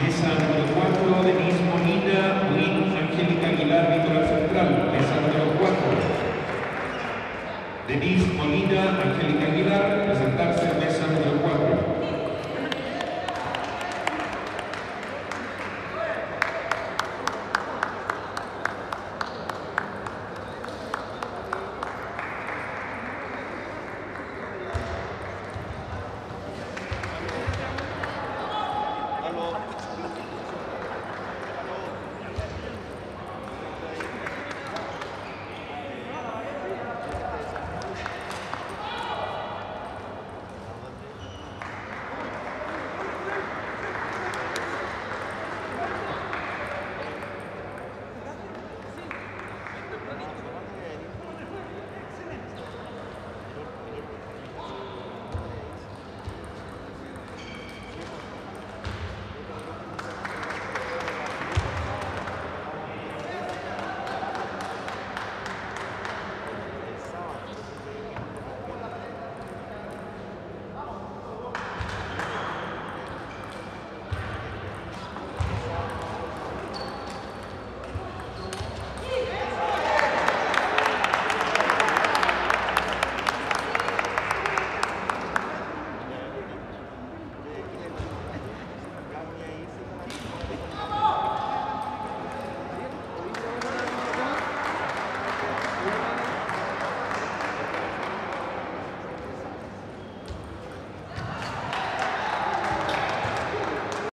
Mesa número 4, Denise Molina, Win, Angélica Aguilar, Litoral Central. Mesa número 4. Denise Molina, Angélica